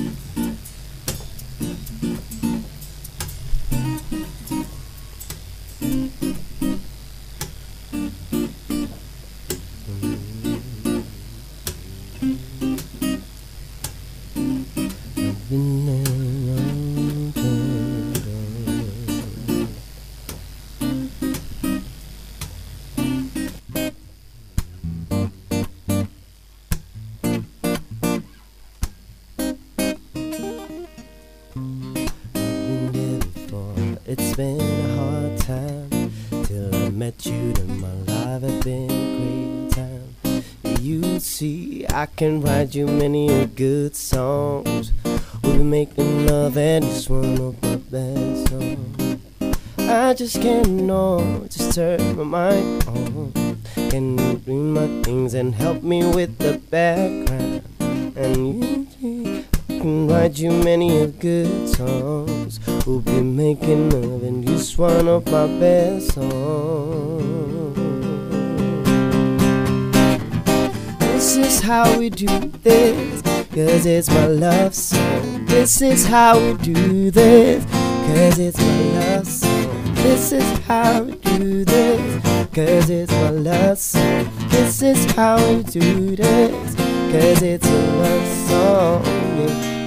Mm-hmm. It's been a hard time till I met you. Then my life has been a great time. You see, I can write you many good songs. We'll be making love and it's one of my best songs. I just can't know, just turn my mind on. Can you do my things and help me with the background? And you can write you many a good songs. We'll be making love and it's one of my best songs. This is how we do this, cause it's my love song. This is how we do this, cause it's my love song. This is how we do this, cause it's my love song. This is how we do this, cause it's a love song.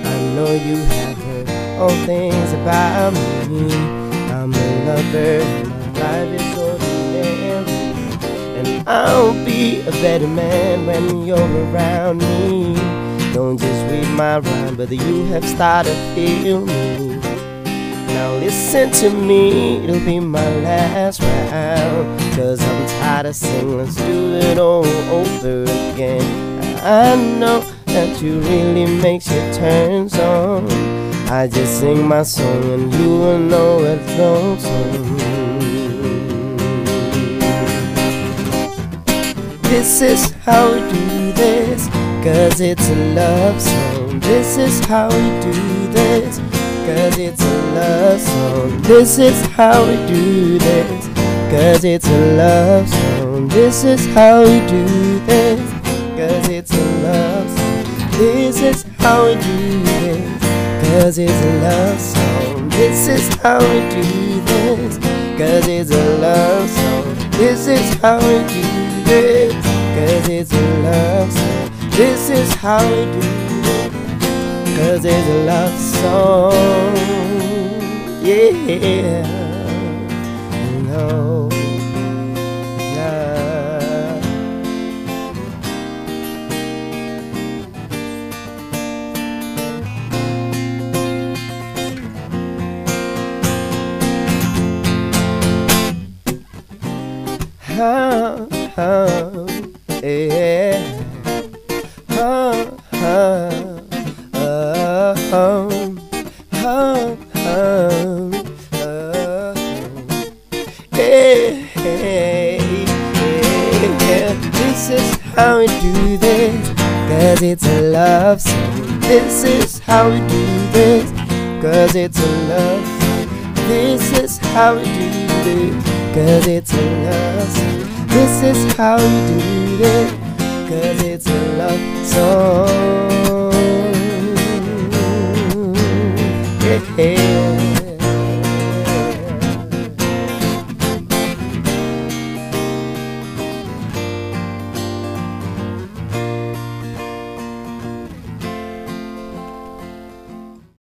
I know you have heard all things about me. I'm a lover, life is ordinary. And I'll be a better man when you're around me. Don't just read my rhyme, but you have started to feel me. Now listen to me, it'll be my last round. Cause I'm tired of singing, let's do it all over again. I know that you really makes your turns on. I just sing my song and you will know it's lonesome. This is how we do this, cause it's a love song. This is how we do this, cause it's a love song. This is how we do this, cause it's a love song. This is how we do this, cause it's a love song. This is how we do this, cause it's a love song. This is how we do this, cause it's a love song. This is how we do this, cause it's a love song. Yeah, no, yeah. Uh, This is how we do this, cause it's a love song. This is how we do this, cause it's a love song. This is how we do this, cause it's a love song. This is how you do this, cause it's a love song. Yeah.